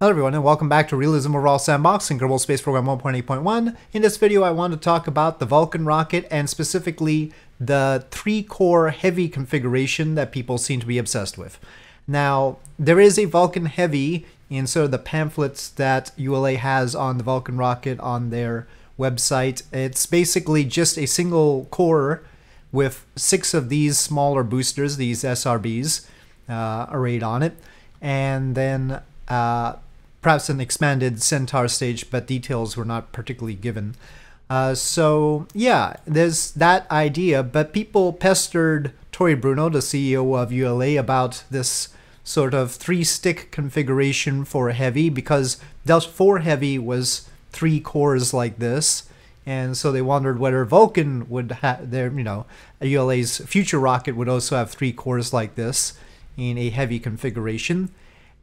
Hello everyone and welcome back to Realism Overhaul Sandbox in Kerbal Space Program 1.8.1. In this video I want to talk about the Vulcan rocket and specifically the three-core heavy configuration that people seem to be obsessed with. Now, there is a Vulcan Heavy in sort of the pamphlets that ULA has on the Vulcan rocket on their website. It's basically just a single core with six of these smaller boosters, these SRBs, uh, arrayed on it. And then uh, perhaps an expanded Centaur stage, but details were not particularly given. Uh, so yeah, there's that idea, but people pestered Tory Bruno, the CEO of ULA, about this sort of three-stick configuration for Heavy because Delta 4 Heavy was three cores like this, and so they wondered whether Vulcan would have their, you know, ULA's future rocket would also have three cores like this in a heavy configuration.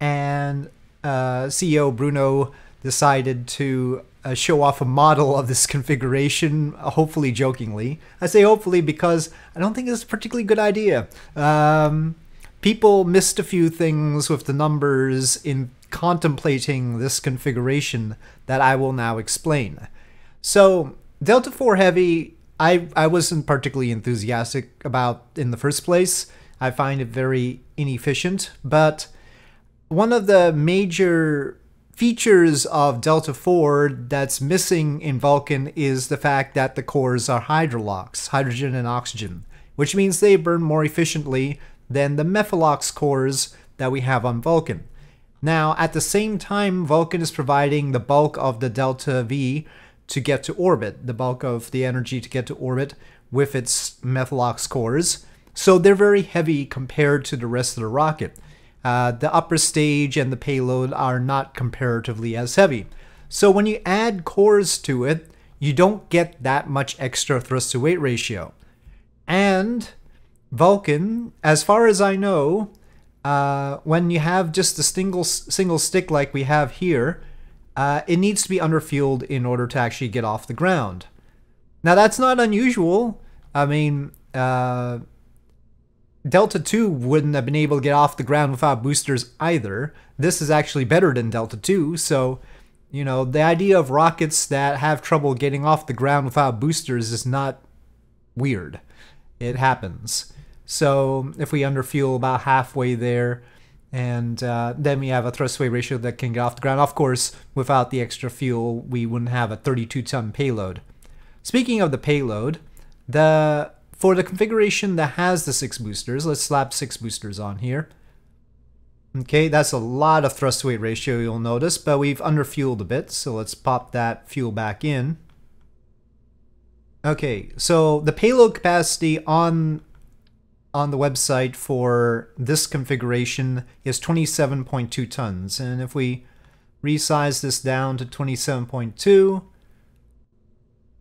And uh, CEO Bruno decided to uh, show off a model of this configuration, hopefully jokingly. I say hopefully because I don't think it's a particularly good idea. Um, people missed a few things with the numbers in contemplating this configuration that I will now explain. So, Delta 4 Heavy, I, I wasn't particularly enthusiastic about in the first place. I find it very inefficient, but one of the major features of Delta 4 that's missing in Vulcan is the fact that the cores are hydrolox, hydrogen and oxygen, which means they burn more efficiently than the methalox cores that we have on Vulcan. Now, at the same time, Vulcan is providing the bulk of the Delta V to get to orbit, the bulk of the energy to get to orbit with its methalox cores. So they're very heavy compared to the rest of the rocket. Uh, the upper stage and the payload are not comparatively as heavy. So when you add cores to it, you don't get that much extra thrust to weight ratio. And Vulcan, as far as I know, uh, when you have just a single single stick like we have here, uh, it needs to be underfueled in order to actually get off the ground. Now that's not unusual. I mean, uh, Delta 2 wouldn't have been able to get off the ground without boosters either. This is actually better than Delta 2, so, you know, the idea of rockets that have trouble getting off the ground without boosters is not weird. It happens. So if we underfuel about halfway there, and uh, then we have a thrust weight ratio that can get off the ground. Of course, without the extra fuel, we wouldn't have a 32 ton payload. Speaking of the payload, the for the configuration that has the six boosters, let's slap six boosters on here. Okay, that's a lot of thrust weight ratio you'll notice, but we've underfueled a bit, so let's pop that fuel back in. Okay, so the payload capacity on on the website for this configuration is 27.2 tons, and if we resize this down to 27.2,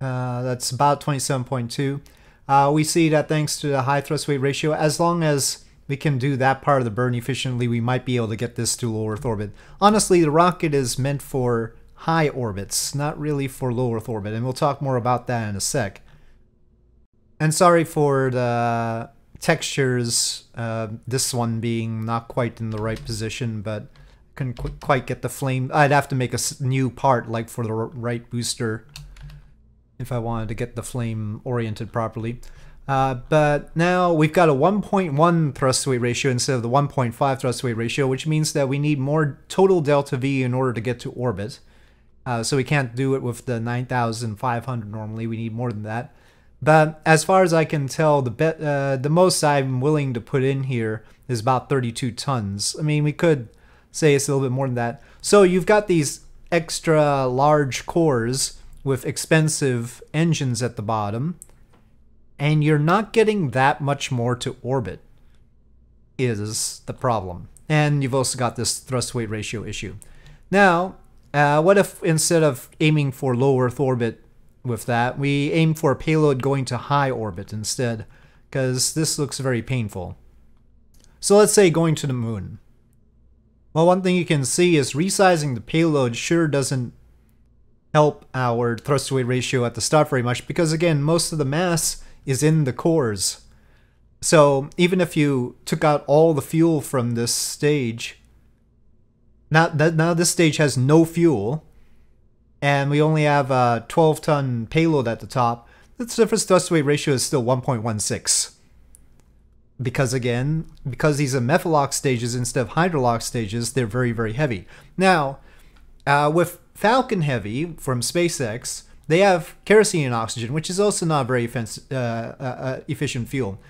uh, that's about 27.2 uh, we see that thanks to the high thrust weight ratio, as long as we can do that part of the burn efficiently, we might be able to get this to low Earth orbit. Honestly, the rocket is meant for high orbits, not really for low Earth orbit, and we'll talk more about that in a sec. And sorry for the textures, uh, this one being not quite in the right position, but couldn't qu quite get the flame. I'd have to make a new part, like for the right booster if I wanted to get the flame oriented properly. Uh, but now we've got a 1.1 thrust weight ratio instead of the 1.5 thrust weight ratio, which means that we need more total delta V in order to get to orbit. Uh, so we can't do it with the 9,500 normally. We need more than that. But as far as I can tell, the uh, the most I'm willing to put in here is about 32 tons. I mean, we could say it's a little bit more than that. So you've got these extra large cores with expensive engines at the bottom, and you're not getting that much more to orbit, is the problem. And you've also got this thrust weight ratio issue. Now, uh, what if instead of aiming for low Earth orbit with that, we aim for a payload going to high orbit instead? Because this looks very painful. So let's say going to the moon. Well, one thing you can see is resizing the payload sure doesn't help our thrust to weight ratio at the start very much because again, most of the mass is in the cores. So even if you took out all the fuel from this stage, Now, th- now this stage has no fuel, and we only have a 12 ton payload at the top. The surface thrust to weight ratio is still 1.16. Because again, because these are Methalox stages instead of Hydrolox stages, they're very, very heavy. Now, uh, with Falcon Heavy from SpaceX, they have kerosene and oxygen, which is also not very uh, uh, uh, efficient fuel.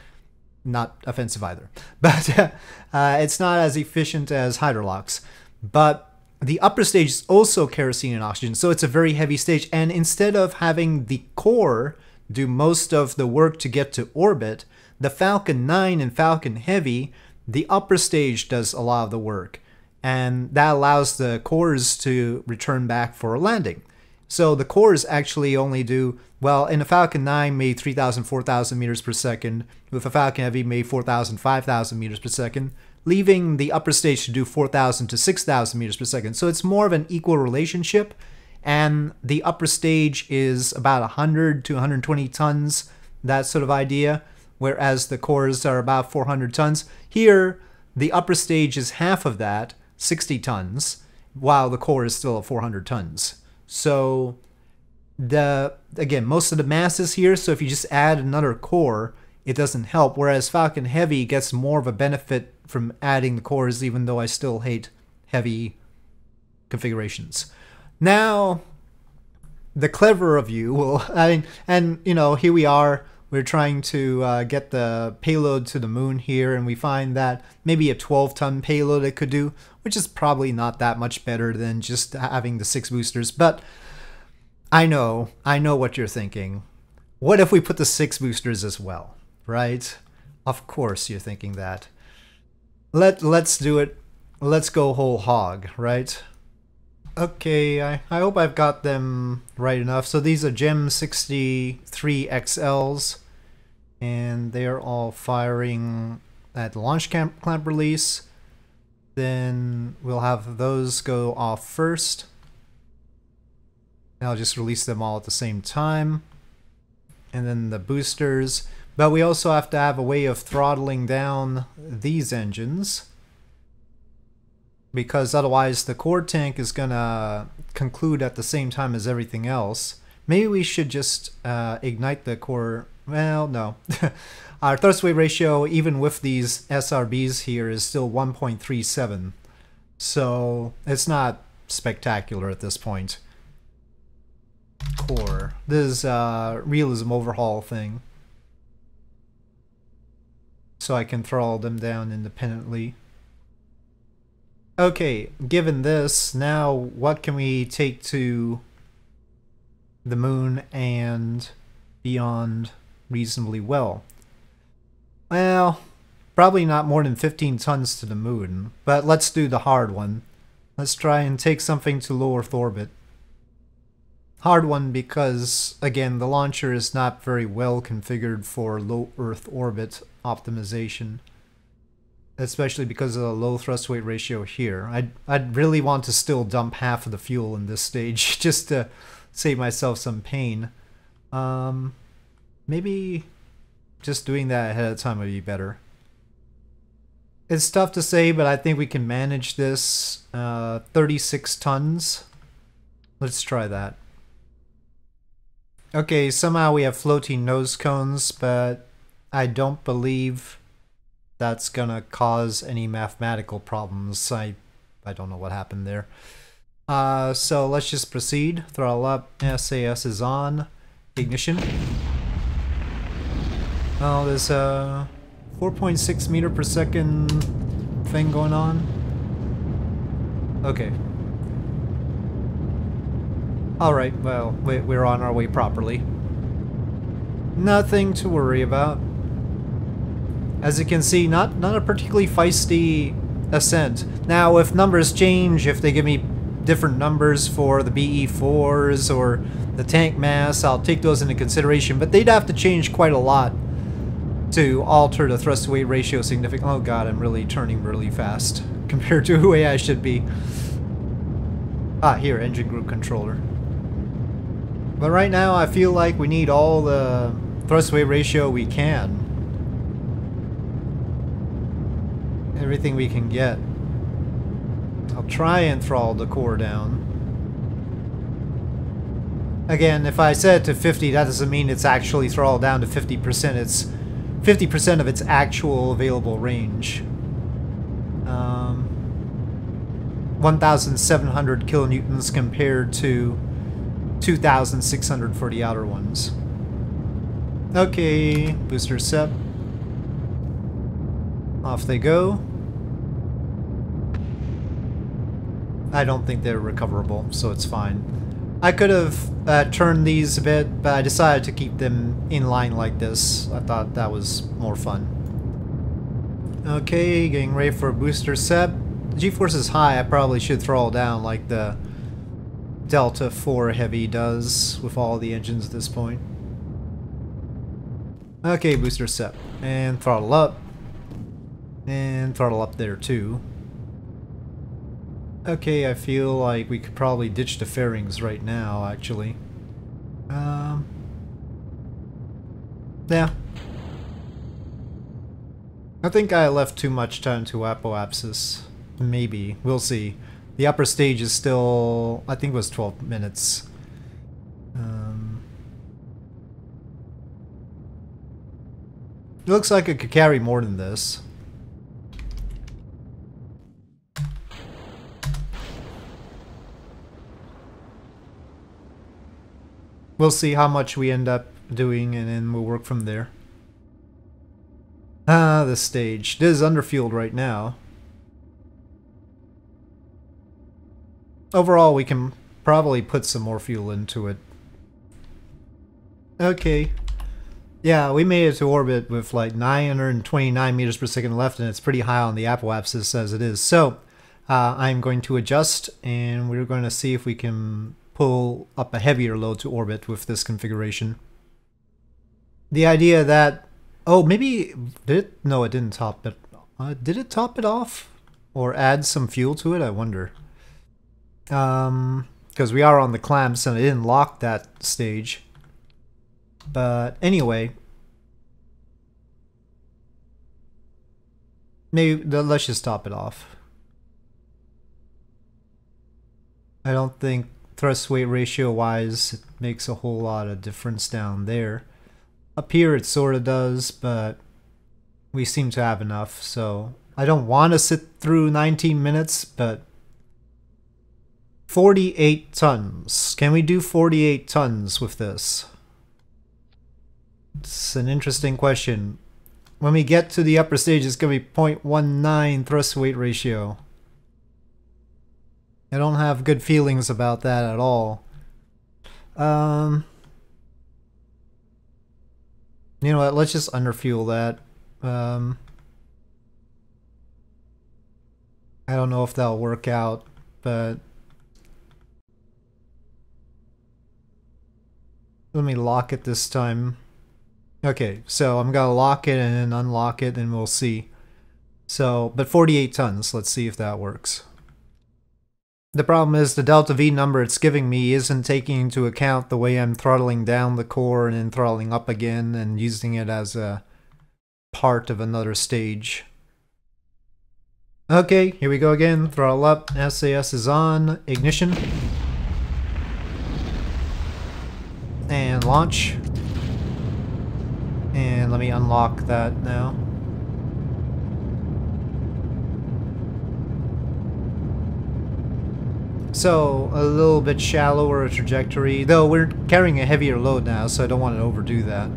Not offensive either, but uh, it's not as efficient as Hydrolox. But the upper stage is also kerosene and oxygen, so it's a very heavy stage. And instead of having the core do most of the work to get to orbit, the Falcon 9 and Falcon Heavy, the upper stage does a lot of the work. And that allows the cores to return back for a landing. So the cores actually only do, well, in a Falcon 9 made 3,000, 4,000 meters per second, with a Falcon Heavy made 4,000, 5,000 meters per second leaving the upper stage to do 4,000 to 6,000 meters per second. So it's more of an equal relationship. And the upper stage is about 100 to 120 tons, that sort of idea, whereas the cores are about 400 tons. Here, the upper stage is half of that, 60 tons, while the core is still at 400 tons. So the again, most of the mass is here, so if you just add another core, it doesn't help. Whereas Falcon Heavy gets more of a benefit from adding the cores, even though I still hate heavy configurations. Now, the clever of you will, I mean, and you know, here we are. We're trying to uh, get the payload to the moon here, and we find that maybe a 12 ton payload it could do, which is probably not that much better than just having the six boosters. But I know, I know what you're thinking. What if we put the six boosters as well? right? Of course you're thinking that. Let, let's do it. Let's go whole hog, right? Okay, I, I hope I've got them right enough. So these are GEM 63 XLs, and they're all firing at launch clamp, clamp release. Then we'll have those go off first. And I'll just release them all at the same time. And then the boosters. But we also have to have a way of throttling down these engines because otherwise the core tank is going to conclude at the same time as everything else. Maybe we should just uh, ignite the core. Well, no. Our thrust weight ratio, even with these SRBs here, is still 1.37. So it's not spectacular at this point. Core. This uh, realism overhaul thing so I can throttle them down independently. Okay, given this, now what can we take to the moon and beyond reasonably well? Well, probably not more than 15 tons to the moon, but let's do the hard one. Let's try and take something to low Earth orbit. Hard one because, again, the launcher is not very well configured for low Earth orbit optimization, especially because of the low thrust weight ratio here. I'd, I'd really want to still dump half of the fuel in this stage just to save myself some pain. Um, maybe just doing that ahead of time would be better. It's tough to say, but I think we can manage this. Uh, 36 tons. Let's try that. Okay, somehow we have floating nose cones, but I don't believe that's gonna cause any mathematical problems. I I don't know what happened there. Uh, so let's just proceed. Throttle up. SAS is on. Ignition. Oh, there's a 4.6 meter per second thing going on. Okay. Alright, well, we're on our way properly. Nothing to worry about. As you can see, not, not a particularly feisty ascent. Now, if numbers change, if they give me different numbers for the BE4s or the tank mass, I'll take those into consideration, but they'd have to change quite a lot to alter the thrust to weight ratio significantly. Oh god, I'm really turning really fast compared to way I should be. Ah, here, engine group controller. But right now, I feel like we need all the thrust weight ratio we can. Everything we can get. I'll try and throttle the core down. Again, if I set it to 50, that doesn't mean it's actually throttled down to 50%. It's 50% of its actual available range. Um, 1,700 kilonewtons compared to 2,600 for the outer ones. Okay, booster set. Off they go. I don't think they're recoverable, so it's fine. I could have uh, turned these a bit, but I decided to keep them in line like this. I thought that was more fun. Okay, getting ready for a booster set. G-force is high, I probably should throttle down like the Delta 4 Heavy does with all the engines at this point. Okay, booster set. And throttle up. And throttle up there too. Okay, I feel like we could probably ditch the fairings right now, actually. Um, yeah. I think I left too much time to apoapsis. Maybe. We'll see. The upper stage is still, I think it was 12 minutes. Um, it looks like it could carry more than this. We'll see how much we end up doing and then we'll work from there. Ah, this stage. This is underfueled right now. Overall, we can probably put some more fuel into it. Okay. Yeah, we made it to orbit with like 929 meters per second left, and it's pretty high on the apoapsis as it is. So, uh, I'm going to adjust, and we're going to see if we can pull up a heavier load to orbit with this configuration. The idea that, oh, maybe, did it? No, it didn't top it. Uh, did it top it off? Or add some fuel to it? I wonder. Um, because we are on the clamps and it didn't lock that stage. But anyway, maybe let's just top it off. I don't think thrust weight ratio wise it makes a whole lot of difference down there. Up here it sort of does, but we seem to have enough, so I don't want to sit through 19 minutes, but 48 tons. Can we do 48 tons with this? It's an interesting question. When we get to the upper stage, it's going to be 0.19 thrust weight ratio. I don't have good feelings about that at all. Um, you know what? Let's just underfuel that. Um, I don't know if that'll work out, but let me lock it this time. Okay, so I'm gonna lock it and unlock it, and we'll see. So, but 48 tons. Let's see if that works. The problem is the delta V number it's giving me isn't taking into account the way I'm throttling down the core and then throttling up again and using it as a part of another stage. Okay, here we go again. Throttle up. SAS is on. Ignition. And launch. And let me unlock that now. So, a little bit shallower trajectory, though we're carrying a heavier load now, so I don't want to overdo that.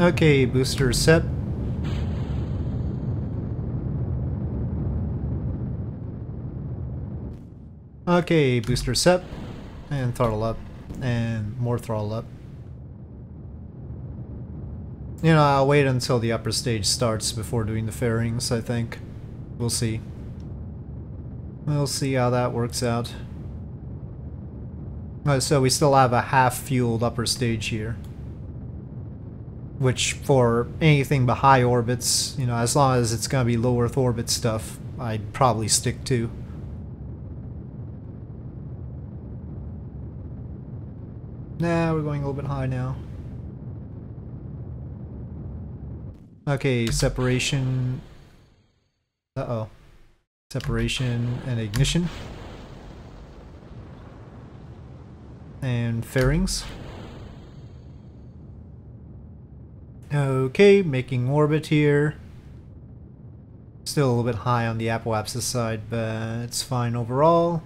Okay, booster set. Okay, booster set. And throttle up. And more throttle up. You know, I'll wait until the upper stage starts before doing the fairings, I think. We'll see. We'll see how that works out. Uh, so we still have a half-fueled upper stage here. Which, for anything but high orbits, you know, as long as it's going to be low Earth orbit stuff, I'd probably stick to. Nah, we're going a little bit high now. Okay, separation. Uh-oh. Separation and ignition. And fairings. Okay, making orbit here. Still a little bit high on the apoapsis side, but it's fine overall.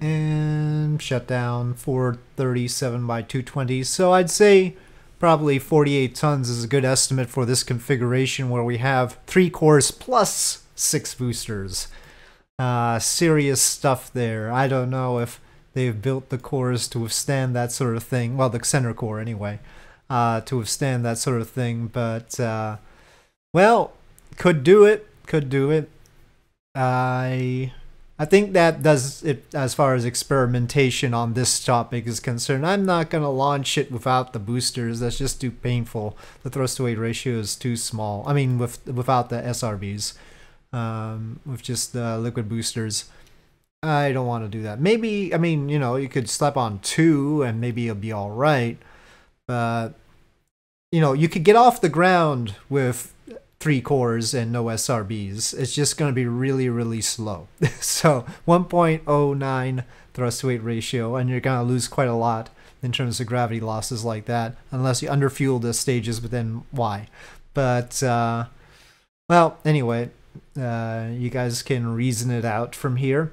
And shut down 437 by 220. So I'd say probably 48 tons is a good estimate for this configuration where we have three cores plus six boosters. Uh, serious stuff there. I don't know if they've built the cores to withstand that sort of thing. Well, the center core anyway, uh, to withstand that sort of thing. But uh, well, could do it. Could do it. I I think that does it as far as experimentation on this topic is concerned. I'm not going to launch it without the boosters. That's just too painful. The thrust to weight ratio is too small. I mean, with without the SRBs, um, with just the liquid boosters. I don't want to do that. Maybe, I mean, you know, you could slap on two and maybe it'll be all right. But, you know, you could get off the ground with three cores and no SRBs. It's just going to be really, really slow. so 1.09 thrust to weight ratio, and you're going to lose quite a lot in terms of gravity losses like that, unless you underfuel the stages, but then why? But, uh, well, anyway, uh, you guys can reason it out from here